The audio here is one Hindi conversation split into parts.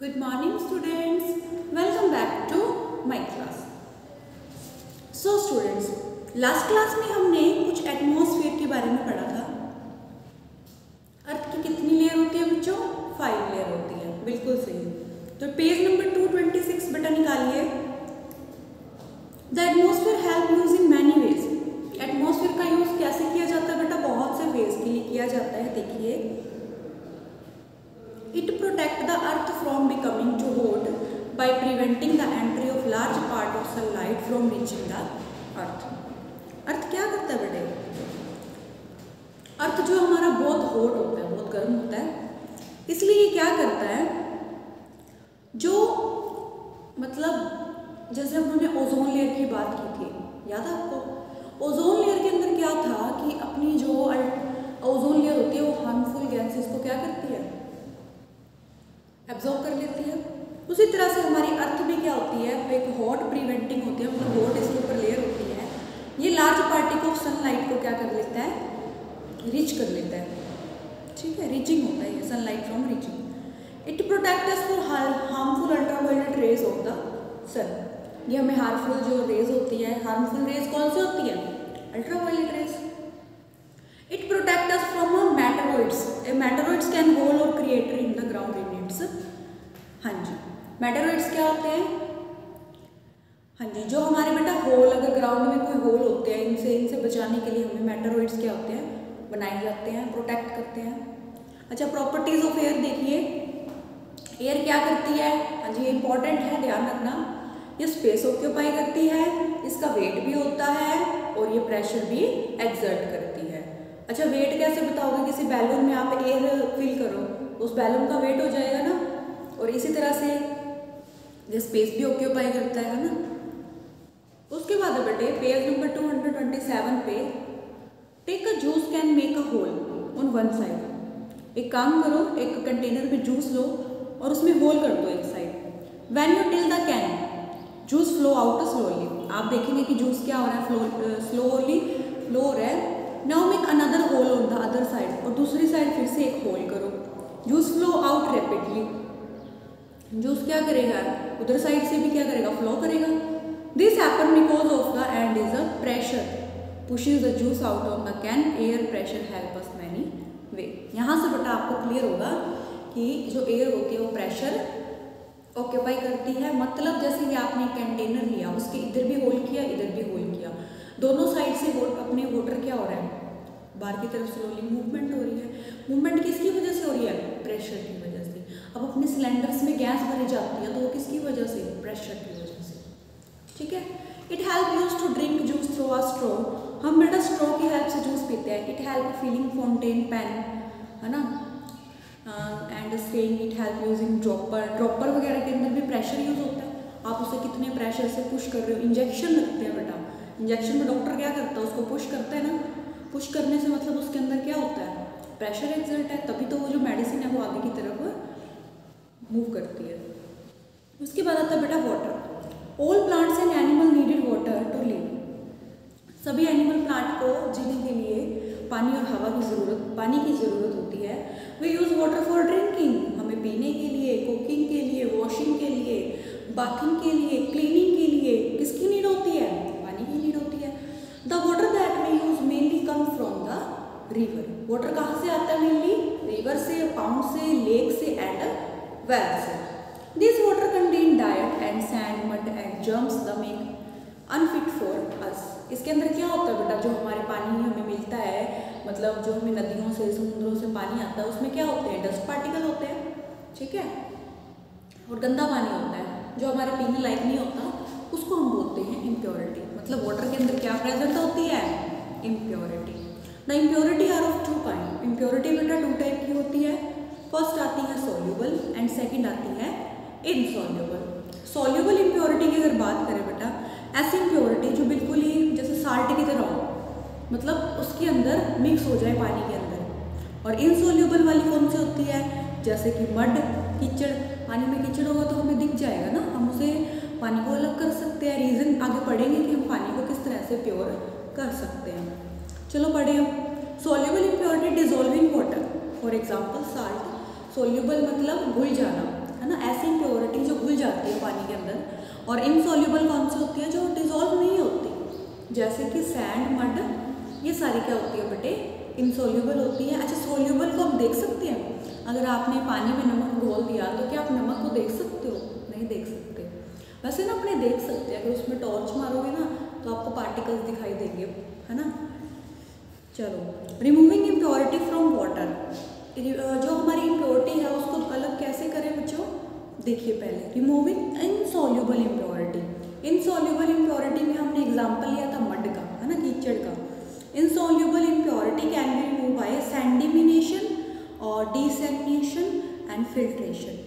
Good morning students. Welcome back to my class. So students, last class में हमने कुछ एटमॉस्फेयर के बारे में पढ़ा था। अर्थ की कितनी लेयर होती है बच्चों? फाइव लेयर होती है। बिल्कुल सही। तो page number two twenty six बेटा निकालिए। The atmosphere help use in many ways atmosphere का यूज़ कैसे किया जाता है बेटा? बहुत से वेज के लिए किया जाता है। देखिए it protect the becoming too hot by preventing the entry of large part of sunlight from reaching the earth. Earth क्या करता है बेटे? अर्थ जो हमारा बहुत हॉट होता है, बहुत गर्म होता है, इसलिए ये क्या करता है? जो मतलब जैसे हमने ओजोन लेयर की बात की थी, याद है आपको? ओजोन लेयर के अंदर क्या था कि अपनी जो ओजोन लेयर होती है, वो हार्मफुल गैसेस को क्या करती है? एब्जॉर्ब कर लेती है। उसी तरह से हमारी अर्थ भी क्या होती है? एक हॉट प्रिवेंटिंग होती है मतलब हॉट इसके ऊपर लेयर होती है। ये लार्ज पार्टिकल ऑफ़ सनलाइट को क्या कर लेता है? रीच कर लेता है। ठीक है रीचिंग होता है sunlight from reaching it protect us for harmful ultraviolet rays of the sun ये हमें हार्मफुल जो रेज होती है हार्मफुल रेज कौन सी होती है? Ultraviolet rays it protect us from meteoroids meteoroids can hole और crater in the ground in its हाँ जी। मेटेरोइड्स क्या होते हैं? हाँ जी, जो हमारे बेटा होल अगर ग्राउंड में कोई होल होते हैं, इनसे इनसे बचाने के लिए हमें मेटेरोइड्स क्या होते हैं? बनाए जाते हैं प्रोटेक्ट करते हैं। अच्छा प्रॉपर्टीज़ ऑफ़ एयर देखिए। एयर क्या करती है? हाँ जी इंपॉर्टेंट है, ध्यान रखना। ये स्पेस ऑक्यूपाई करती है, इसका वेट भी होता है, और ये प्रेशर भी एग्जर्ट करती है। अच्छा वेट कैसे बताओगे? किसी बैलून में आप एयर फिल करो, उस बैलून का वेट हो जाएगा। ना और इसी तरह से ये स्पेस भी ऑक्यूपाई करता है ना? उसके बाद बेटे पेज नंबर 227 पे take a juice can make a hole on one side एक काम करो, एक कंटेनर में जूस लो और उसमें होल कर दो एक side when you tilt the can juice flow out slowly आप देखेंगे कि जूस क्या हो रहा है फ्लो स्लोली फ्लो हो रहा है. Now make another hole on the other side और दूसरी साइड फिर से एक होल करो. Juice flow out rapidly juice क्या करेगा? उधर साइड से भी क्या करेगा? फ्लो करेगा। This happen because of the and is a pressure pushes the juice out of the can air pressure help us many way यहाँ से बटा आपको क्लियर होगा कि जो एयर होती है वो प्रेशर ऑक्यूपाई करती है। मतलब जैसे कि आपने कंटेनर लिया उसके इधर भी होल किया इधर भी होल किया। दोनों साइड से वो, अपने वाटर क्या हो रहा है? बाहर की तरफ़ स्लोली मूवमेंट हो रही है। मूवमेंट किसकी वजह से हो रही है? प्रेशर की वजह अब अपने सिलेंडर्स में गैस भरी जाती है तो वो किसकी वजह से? प्रेशर की वजह से। ठीक है? It help use to drink juice through a straw हम बेटा स्ट्रॉ की हेल्प से जूस पीते हैं। It help filling fountain pen है ना? And staying it help using dropper dropper वगैरह के अंदर भी प्रेशर यूज़ होता है। आप उसे कितने प्रेशर से पुश कर रहे हो? इंजेक्शन लगते हैं बेटा। इंजेक्शन में डॉक्टर क्या करता है? उसको पुश करता है ना? पुश करने से मतलब उसके अंदर क्या होता है? प्रेशर एक्सर्ट है। तभी तो वो जो मेडिसिन है वो आगे की तरफ़ मूव करती है। उसके बाद आता है बेटा water all plants and animal needed water to live सभी एनिमल प्लांट को जीने के लिए पानी और हवा की ज़रूरत, पानी की ज़रूरत होती है। We use water for drinking हमें पीने के लिए कुकिंग के लिए वॉशिंग के लिए बाथिंग के लिए क्लीनिंग के लिए किसकी नीड होती है? पानी की नीड होती है। The water that we use mainly come from the river water कहाँ से आता है मेनली रिवर से पाउंड से लेक से एंड से this water contain diet and sand mud and germs the make unfit for us इसके अंदर क्या होता है बेटा? जो हमारे पानी हमें मिलता है मतलब जो हमें नदियों से, समुद्रों से पानी आता है, उसमें क्या होते हैं? डस्ट पार्टिकल होते हैं, ठीक है? और गंदा पानी होता है। जो हमारे पीने लायक नहीं होता, उसको हम बोलते हैं इम्प्योरिटी मतलब वाटर के अंदर क्या प्रेजेंट होती है? Impurity the impurity are of two kind impurity बेटा टू टाइप की होती है फ़र्स्ट आती है सोल्यूबल एंड सेकंड आती है इनसोल्यूबल सोल्यूबल इम्प्योरिटी की अगर बात करें बेटा ऐसी इम्प्योरिटी जो बिल्कुल ही जैसे साल्ट की तरह हो मतलब उसके अंदर मिक्स हो जाए पानी के अंदर। और इनसोल्यूबल वाली कौन सी होती है? जैसे कि मड, कीचड़। पानी में कीचड़ होगा तो हमें दिख जाएगा ना। हम उसे पानी को अलग कर सकते हैं। रीज़न आगे पढ़ेंगे कि हम पानी को किस तरह से प्योर कर सकते हैं। चलो पढ़े हम। Soluble impurity dissolving water for example salt soluble मतलब घुल जाना, है ना? ऐसी इम्प्योरिटी जो घुल जाती है पानी के अंदर। और इनसॉल्यूबल कौन सी होती है? जो डिजोल्व नहीं होती। जैसे कि सैंड मड ये सारी क्या होती है बेटे? इनसोल्यूबल होती है। अच्छा सोल्यूबल को हम देख सकते हैं। अगर आपने पानी में नमक घोल दिया तो क्या आप नमक को देख सकते हो? नहीं देख सकते। वैसे ना अपने देख सकते हैं। अगर उसमें टॉर्च मारोगे ना तो आपको पार्टिकल्स दिखाई देंगे। है ना? चलो। रिमूविंग इम्प्योरिटी फ्रॉम वाटर जो हमारी इम्प्योरिटी है, उसको अलग कैसे करें बच्चों? देखिए पहले। Removing insoluble impurity insoluble impurity में हमने एग्ज़ाम्पल लिया था मड का, है ना? कीचड़ का। Insoluble impurity can be remove by sedimentation और डिसैनिनेशन एंड फिल्ट्रेशन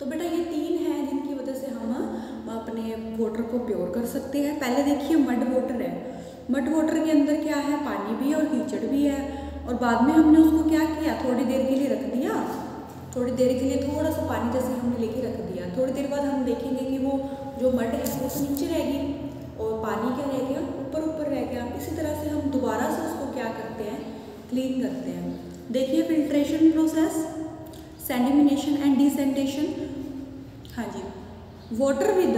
तो बेटा ये तीन हैं जिनकी वजह से हम अपने वाटर को प्योर कर सकते हैं। पहले देखिए मड वाटर है। मड वाटर के अंदर क्या है? पानी भी है और कीचड़ भी है। और बाद में हमने उसको क्या किया? थोड़ी देर के लिए रख दिया। थोड़ी देर के लिए थोड़ा सा पानी जैसे हमने लेके रख दिया। थोड़ी देर बाद हम देखेंगे कि वो जो मड है, वो तो नीचे रहेगी और पानी क्या रह गया? ऊपर ऊपर रह गया इसी तरह से हम दोबारा से उसको क्या करते हैं? क्लीन करते हैं। देखिए filtration process sedimentation and decantation हाँ जी। वाटर विद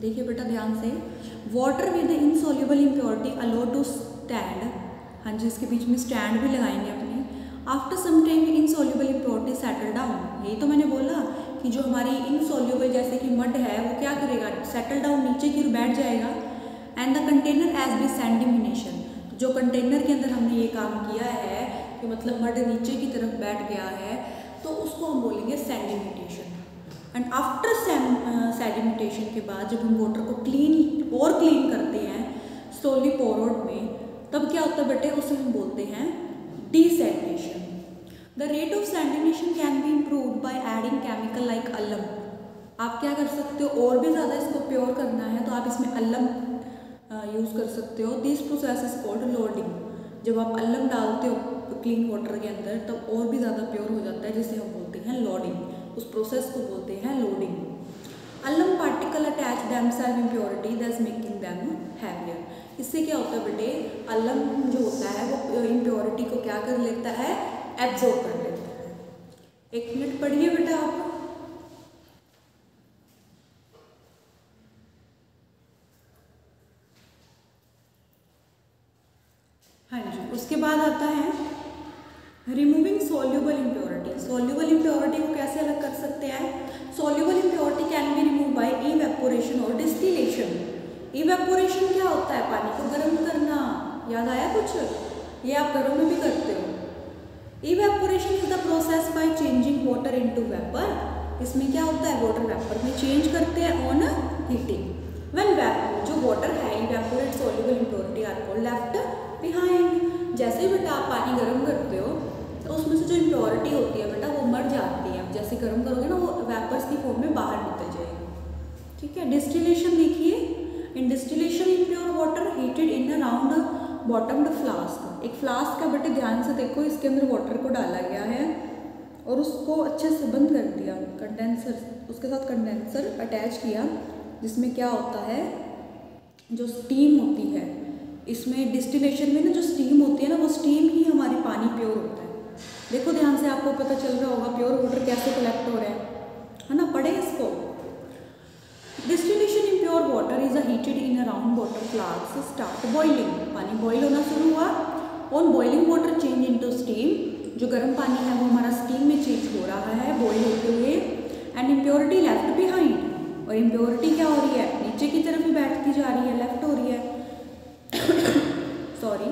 देखिए बेटा ध्यान से। Water with insoluble impurity allow to stand हाँ जी, इसके बीच में स्टैंड भी लगाएँगे अपने। After some time insoluble impurity settle down यही तो मैंने बोला कि जो हमारी इनसॉल्युबल जैसे कि मड है, वो क्या करेगा? सेटल डाउन नीचे की बैठ जाएगा। And the container as be sedimentation जो कंटेनर के अंदर हमने ये काम किया है कि मतलब मड नीचे की तरफ़ बैठ गया है तो उसको हम बोलेंगे सैंडिमिटेशन एंड आफ्टर सेडिमिटेशन के बाद जब हम वाटर को क्लीन और क्लीन करते हैं स्लोली पोरोड में, तब क्या होता है बेटे? उसे हम बोलते हैं decantation the rate of sedimentation can be improve by adding chemical like alum आप क्या कर सकते हो? और भी ज़्यादा इसको प्योर करना है तो आप इसमें अल्लम यूज़ कर सकते हो। This process is called loading जब आप अल्लम डालते हो क्लीन वाटर के अंदर, तब और भी ज़्यादा प्योर हो जाता है, जिसे हम बोलते हैं लोडिंग उस प्रोसेस को बोलते हैं loading alum particle attach themselves impurity thus making them heavier इससे क्या होता है बेटे? अल्लम जो होता है, वो इम्प्योरिटी को क्या कर लेता है? एब्जॉर्ब कर लेता है। एक मिनट पढ़िए बेटा आप हाँ जी उसके बाद आता है removing soluble impurity soluble impurity को कैसे अलग कर सकते हैं? Soluble impurity can be remove by evaporation और डिस्टिलेशन इवेपोरेशन क्या होता है? पानी को गर्म करना। याद आया कुछ? ये आप घरों में भी करते हो। Evaporation is the process by changing water into vapour इसमें क्या होता है? वाटर वेपर में चेंज करते हैं ऑन हीटिंग व्हेन वेपर जो वाटर है evaporate soluble impurity are called left behind जैसे ही बेटा आप पानी गर्म करते हो तो उसमें से जो इम्प्योरिटी होती है बेटा, वो मर जाती है। जैसे गर्म करोगे ना, वो वेपर्स की फॉर्म में बाहर निकल जाएगी। ठीक है? डिस्टिलेशन देखिए। In distillation in pure water heated in a round bottomed flask एक फ्लास्क का बेटे, ध्यान से देखो, इसके अंदर वाटर को डाला गया है और उसको अच्छे से बंद कर दिया। कंडेंसर उसके साथ कंडेंसर अटैच किया, जिसमें क्या होता है? जो स्टीम होती है इसमें डिस्टिलेशन में ना जो स्टीम होती है ना, वो स्टीम ही हमारी पानी प्योर होता है। देखो ध्यान से आपको पता चल रहा होगा प्योर वाटर कैसे कलेक्ट हो रहा है। है ना? पढ़े इसको। Distillation in pure water is heated in a round water flask start boiling पानी बॉईल होना शुरू हुआ। On boiling water change into steam जो गर्म पानी है, वो हमारा स्टीम में चेंज हो रहा है बॉईल होते हुए। एंड इम्प्योरिटी लेफ़्ट बिहाइंड और इम्प्योरिटी क्या हो रही है? नीचे की तरफ़ ही बैठती जा रही है लेफ़्ट हो रही है sorry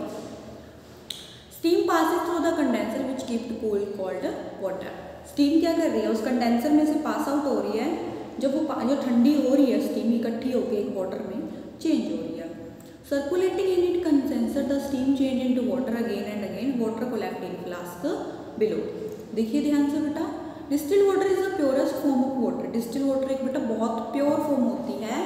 steam passes through the condenser which keep the cool cold water steam क्या कर रही है? उस कंडेंसर में से पास आउट हो रही है। जब वो जो ठंडी हो रही है स्टीम इकट्ठी होकर एक वाटर में चेंज हो रही है। Circulating in it condenser the steam change into water again and again water को लेफ़्ट इन फ्लास्क बिलो देखिए ध्यान से बेटा। Distil water is the purest form of water distil water एक बेटा बहुत प्योर फॉर्म होती है।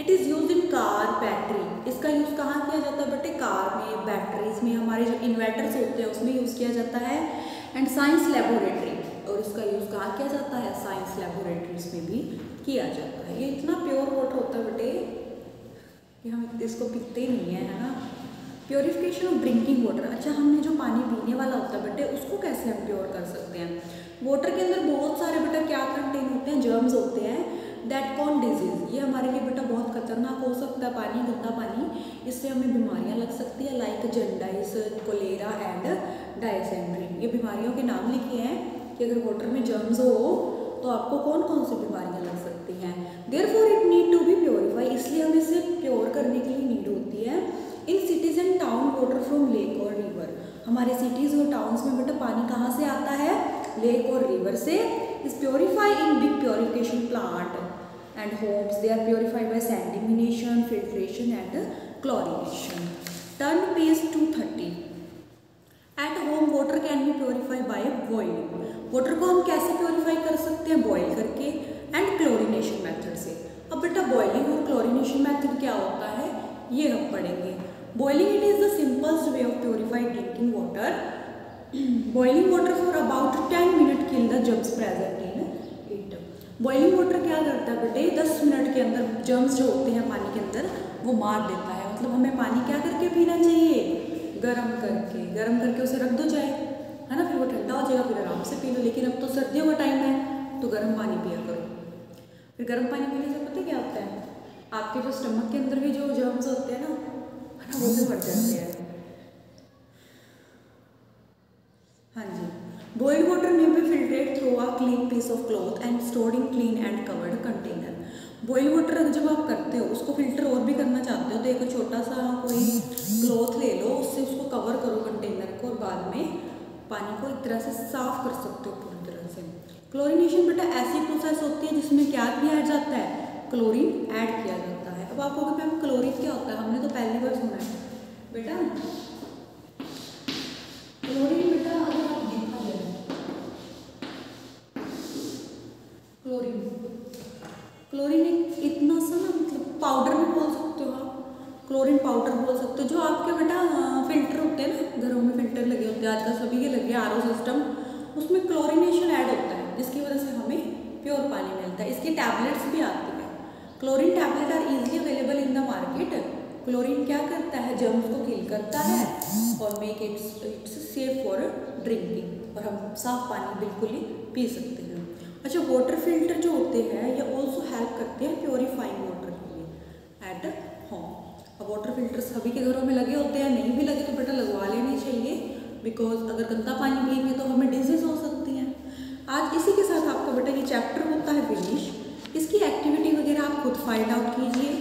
It is use in car battery इसका यूज़ कहाँ किया जाता है बेटे? कार में बैटरीज में। हमारे जो इन्वर्टर्स होते हैं, उसमें यूज़ किया जाता है। एंड साइंस लेबोरेटरी और इसका यूज़ कहाँ किया जाता है? साइंस लेबोरेटरीज में भी किया जाता है। ये इतना प्योर वाटर होता है बेटे कि हम इसको पीते नहीं है है ना? प्योरिफिकेशन ऑफ़ ड्रिंकिंग वाटर अच्छा हमने जो पानी पीने वाला होता है बेटे, उसको कैसे हम प्योर कर सकते हैं? वाटर के अंदर बहुत सारे बेटा क्या कंटेन होते हैं? जर्म्स होते हैं दैट कॉन डिज़ीज़ ये हमारे लिए बेटा बहुत खतरनाक हो सकता है पानी, गंदा पानी। इससे हमें बीमारियाँ लग सकती है लाइक जेंडाइस एंड डायसेंट्री ये बीमारियों के नाम लिखे हैं कि अगर वाटर में जर्म्स हो तो आपको कौन कौन सी बीमारियाँ लग सकती हैं? Therefore it need to be purify इसलिए हमें इसे प्योर करने के लिए नीड होती है। In cities and town water from lake और रिवर हमारे सिटीज़ और टाउन्स में बेटा पानी कहाँ से आता है? लेक और रिवर से. Is purify in big purification plant and homes they are purified by sedimentation filtration and chlorination turn page two thirty eight home water can be purify by boiling water को हम कैसे प्योरीफाई कर सकते हैं? बॉयल करके एंड क्लोरिनेशन मेथड से। अब बेटा बॉइलिंग और क्लोरिनेशन मेथड क्या होता है? ये हम पढ़ेंगे। Boiling it is the simplest way of purified drinking water boiling water for about ten minute के अंदर germs present in it boiling water क्या करता है बेटे? दस मिनट के अंदर जर्म्स जो होते हैं पानी के अंदर, वो मार देता है। मतलब हमें पानी क्या करके पीना चाहिए? गर्म करके गर्म करके उसे रख दो जाए है ना? फिर वो ठंडा हो जाएगा, फिर आराम से पी लो। लेकिन अब तो सर्दियों का टाइम है तो गर्म पानी पिया करो। फिर गर्म पानी पीने से पता क्या होता है? आपके जो स्टमक के अंदर भी जो जर्म्स होते हैं ना, है ना, वो भी बढ़ जाते हैं। हाँ जी। बॉइल्ड वाटर में भी filtrate through a clean piece of cloth and stored in clean and covered container boil water जब आप करते हो, उसको फ़िल्टर और भी करना चाहते हो तो एक छोटा सा कोई क्लॉथ ले लो, उससे उसको कवर करो कंटेनर को और बाद में पानी को एक तरह से साफ़ कर सकते हो पूरी तरह से। क्लोरिनेशन बेटा ऐसी प्रोसेस होती है जिसमें क्या किया जाता है? क्लोरीन ऐड किया जाता है। अब आपको मैम क्लोरीन क्या होता है? हमने तो पहली बार सुना है। बेटा क्लोरीन बेटा अगर आप देखा जाए क्लोरीन क्लोरीन एक इतना सा ना मतलब पाउडर भी बोल सकते हो पाउडर बोल सकते हो, जो आपके बेटा फ़िल्टर होते हैं ना, घरों में फ़िल्टर लगे होते हैं, आजकल सभी के लगे आर सिस्टम उसमें क्लोरीनेशन ऐड होता है, जिसकी वजह से हमें प्योर पानी मिलता है। इसकी टैबलेट्स भी आती है। Chlorine tablet are easily available in the market chlorine क्या करता है? जर्म्स को किल करता है और make its its safe for drinking और हम साफ़ पानी बिल्कुल ही पी सकते हैं। अच्छा वाटर फ़िल्टर जो होते हैं, ये ऑल्सो हेल्प करते हैं प्योरीफाइंग वाटर के लिए एट होम अब वाटर फ़िल्टर सभी के घरों में लगे होते हैं, नहीं भी लगे तो बेटा लगवा लेने चाहिए बिकॉज़ अगर गंदा पानी पिएँगे तो हमें डिज़ीज़ हो सकती हैं। आज इसी के साथ आपका बेटा ये चैप्टर होता है फिनिश इसकी एक्टिविटी वगैरह आप खुद फाइंड आउट कीजिए।